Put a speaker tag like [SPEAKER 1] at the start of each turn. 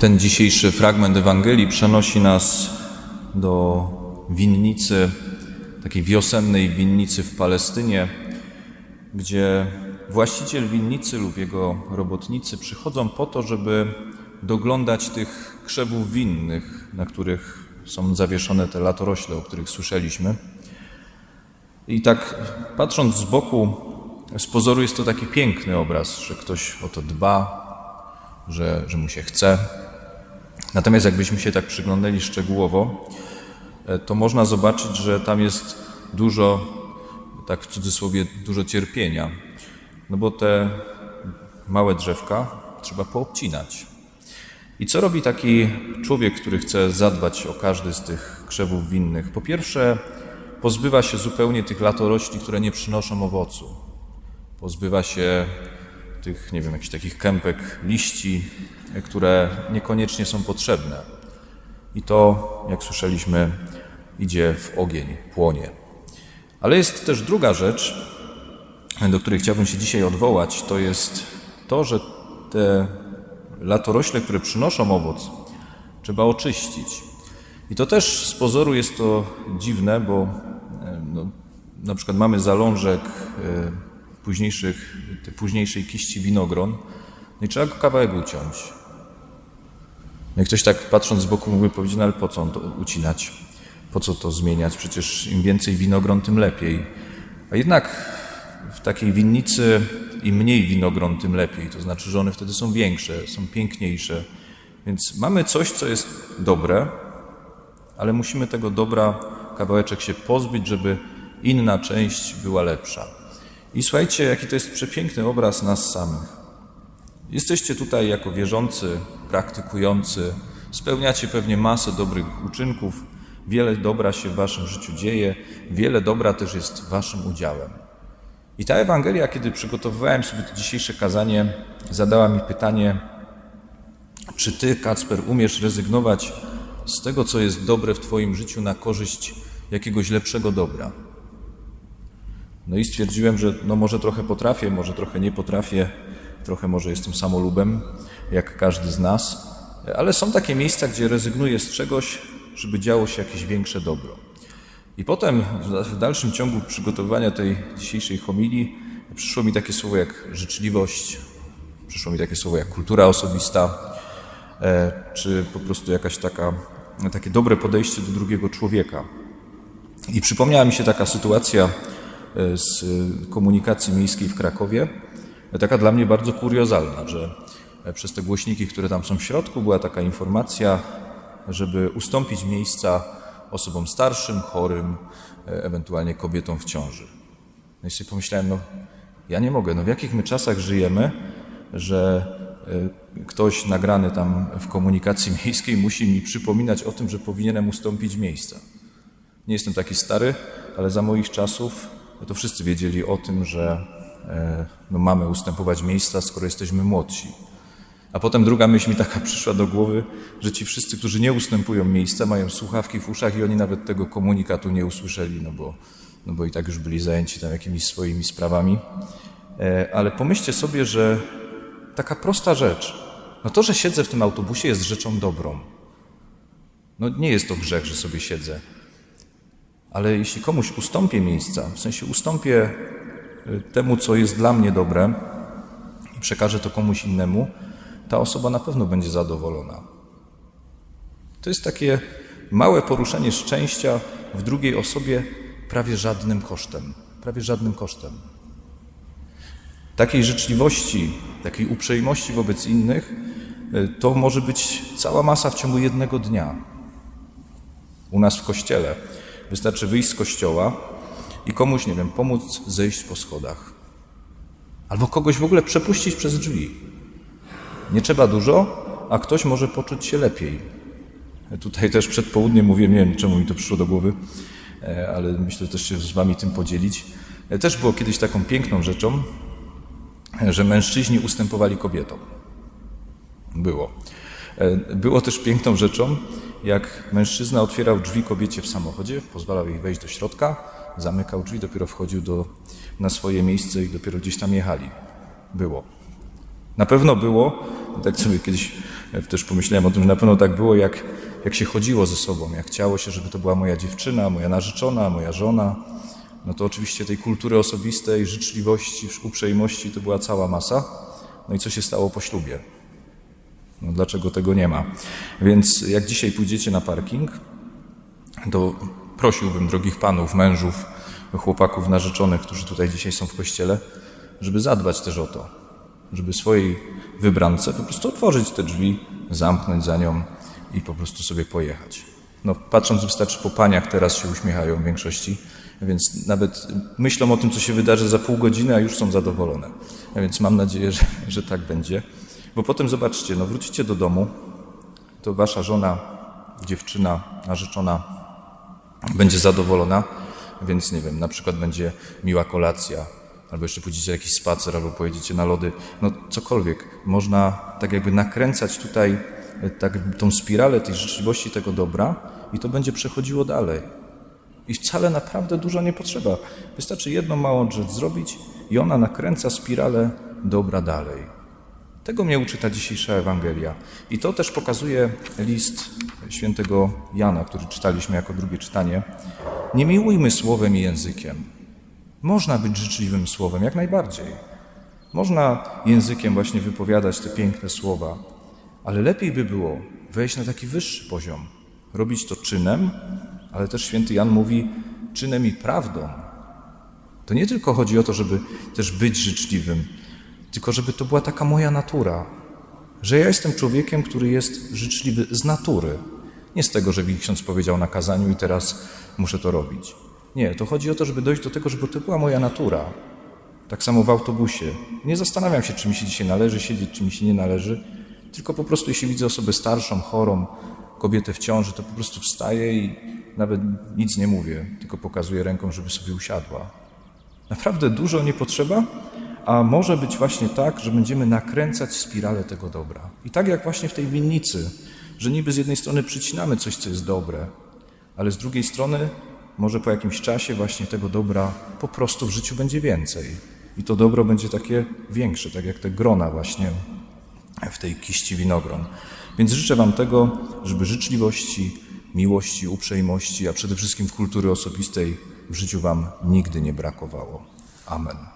[SPEAKER 1] Ten dzisiejszy fragment Ewangelii przenosi nas do winnicy, takiej wiosennej winnicy w Palestynie, gdzie właściciel winnicy lub jego robotnicy przychodzą po to, żeby doglądać tych krzewów winnych, na których są zawieszone te latorośle, o których słyszeliśmy. I tak patrząc z boku, z pozoru jest to taki piękny obraz, że ktoś o to dba, że, że mu się chce. Natomiast jakbyśmy się tak przyglądali szczegółowo, e, to można zobaczyć, że tam jest dużo, tak w cudzysłowie, dużo cierpienia. No bo te małe drzewka trzeba poobcinać. I co robi taki człowiek, który chce zadbać o każdy z tych krzewów winnych? Po pierwsze, pozbywa się zupełnie tych latorośli, które nie przynoszą owocu. Pozbywa się tych, nie wiem, jakichś takich kępek liści, które niekoniecznie są potrzebne. I to, jak słyszeliśmy, idzie w ogień, płonie. Ale jest też druga rzecz, do której chciałbym się dzisiaj odwołać, to jest to, że te latorośle, które przynoszą owoc, trzeba oczyścić. I to też z pozoru jest to dziwne, bo e, no, na przykład mamy zalążek e, późniejszych, późniejszej kiści winogron, no i trzeba go kawałek uciąć. No i ktoś tak patrząc z boku mógłby powiedzieć, no ale po co to ucinać? Po co to zmieniać? Przecież im więcej winogron, tym lepiej. A jednak w takiej winnicy im mniej winogron, tym lepiej. To znaczy, że one wtedy są większe, są piękniejsze. Więc mamy coś, co jest dobre, ale musimy tego dobra kawałeczek się pozbyć, żeby inna część była lepsza. I słuchajcie, jaki to jest przepiękny obraz nas samych. Jesteście tutaj jako wierzący, praktykujący, spełniacie pewnie masę dobrych uczynków, wiele dobra się w waszym życiu dzieje, wiele dobra też jest waszym udziałem. I ta Ewangelia, kiedy przygotowywałem sobie to dzisiejsze kazanie, zadała mi pytanie, czy ty, Kacper, umiesz rezygnować z tego, co jest dobre w twoim życiu na korzyść jakiegoś lepszego dobra? No i stwierdziłem, że no może trochę potrafię, może trochę nie potrafię, trochę może jestem samolubem, jak każdy z nas, ale są takie miejsca, gdzie rezygnuję z czegoś, żeby działo się jakieś większe dobro. I potem w dalszym ciągu przygotowywania tej dzisiejszej homilii przyszło mi takie słowo jak życzliwość, przyszło mi takie słowo jak kultura osobista, e, czy po prostu jakaś taka, takie dobre podejście do drugiego człowieka. I przypomniała mi się taka sytuacja z komunikacji miejskiej w Krakowie, taka dla mnie bardzo kuriozalna, że przez te głośniki, które tam są w środku, była taka informacja, żeby ustąpić miejsca osobom starszym, chorym, ewentualnie kobietom w ciąży. No i sobie pomyślałem, no ja nie mogę, no w jakich my czasach żyjemy, że e, ktoś nagrany tam w komunikacji miejskiej musi mi przypominać o tym, że powinienem ustąpić miejsca. Nie jestem taki stary, ale za moich czasów to wszyscy wiedzieli o tym, że e, no, mamy ustępować miejsca, skoro jesteśmy młodsi. A potem druga myśl mi taka przyszła do głowy, że ci wszyscy, którzy nie ustępują miejsca, mają słuchawki w uszach i oni nawet tego komunikatu nie usłyszeli, no bo, no bo i tak już byli zajęci tam jakimiś swoimi sprawami. E, ale pomyślcie sobie, że taka prosta rzecz, no to, że siedzę w tym autobusie jest rzeczą dobrą. No nie jest to grzech, że sobie siedzę. Ale jeśli komuś ustąpię miejsca, w sensie ustąpię e, temu, co jest dla mnie dobre i przekażę to komuś innemu, ta osoba na pewno będzie zadowolona. To jest takie małe poruszenie szczęścia w drugiej osobie prawie żadnym kosztem. Prawie żadnym kosztem. Takiej życzliwości, takiej uprzejmości wobec innych, y, to może być cała masa w ciągu jednego dnia. U nas w kościele wystarczy wyjść z kościoła i komuś, nie wiem, pomóc zejść po schodach. Albo kogoś w ogóle przepuścić przez drzwi. Nie trzeba dużo, a ktoś może poczuć się lepiej. Tutaj też przed południem mówię, nie wiem czemu mi to przyszło do głowy, e, ale myślę też się z Wami tym podzielić. E, też było kiedyś taką piękną rzeczą, że mężczyźni ustępowali kobietom. Było. E, było też piękną rzeczą, jak mężczyzna otwierał drzwi kobiecie w samochodzie, pozwalał jej wejść do środka, zamykał drzwi, dopiero wchodził do, na swoje miejsce i dopiero gdzieś tam jechali. Było. Na pewno było, tak sobie kiedyś też pomyślałem o tym, że na pewno tak było, jak, jak się chodziło ze sobą, jak chciało się, żeby to była moja dziewczyna, moja narzeczona, moja żona. No to oczywiście tej kultury osobistej, życzliwości, uprzejmości to była cała masa. No i co się stało po ślubie? No dlaczego tego nie ma? Więc jak dzisiaj pójdziecie na parking, to prosiłbym drogich panów, mężów, chłopaków narzeczonych, którzy tutaj dzisiaj są w kościele, żeby zadbać też o to, żeby swojej wybrance po prostu otworzyć te drzwi, zamknąć za nią i po prostu sobie pojechać. No, patrząc wystarczy po paniach, teraz się uśmiechają w większości, więc nawet myślą o tym, co się wydarzy za pół godziny, a już są zadowolone. A więc mam nadzieję, że, że tak będzie. Bo potem zobaczcie, no wrócicie do domu, to wasza żona, dziewczyna, narzeczona będzie zadowolona, więc nie wiem, na przykład będzie miła kolacja, albo jeszcze pójdziecie jakiś spacer, albo pojedziecie na lody, no cokolwiek. Można tak jakby nakręcać tutaj e, tak, tą spiralę tej życzliwości, tego dobra i to będzie przechodziło dalej. I wcale naprawdę dużo nie potrzeba. Wystarczy jedną małą rzecz zrobić i ona nakręca spiralę dobra dalej. Tego mnie uczy ta dzisiejsza Ewangelia. I to też pokazuje list świętego Jana, który czytaliśmy jako drugie czytanie. Nie miłujmy słowem i językiem. Można być życzliwym słowem, jak najbardziej. Można językiem właśnie wypowiadać te piękne słowa, ale lepiej by było wejść na taki wyższy poziom, robić to czynem, ale też święty Jan mówi czynem i prawdą. To nie tylko chodzi o to, żeby też być życzliwym, tylko żeby to była taka moja natura, że ja jestem człowiekiem, który jest życzliwy z natury. Nie z tego, że mi ksiądz powiedział na kazaniu i teraz muszę to robić. Nie, to chodzi o to, żeby dojść do tego, żeby to była moja natura. Tak samo w autobusie. Nie zastanawiam się, czy mi się dzisiaj należy siedzieć, czy mi się nie należy, tylko po prostu jeśli widzę osobę starszą, chorą, kobietę w ciąży, to po prostu wstaję i nawet nic nie mówię, tylko pokazuję ręką, żeby sobie usiadła. Naprawdę dużo nie potrzeba, a może być właśnie tak, że będziemy nakręcać spiralę tego dobra. I tak jak właśnie w tej winnicy, że niby z jednej strony przycinamy coś, co jest dobre, ale z drugiej strony może po jakimś czasie właśnie tego dobra po prostu w życiu będzie więcej. I to dobro będzie takie większe, tak jak te grona właśnie w tej kiści winogron. Więc życzę Wam tego, żeby życzliwości, miłości, uprzejmości, a przede wszystkim kultury osobistej w życiu Wam nigdy nie brakowało. Amen.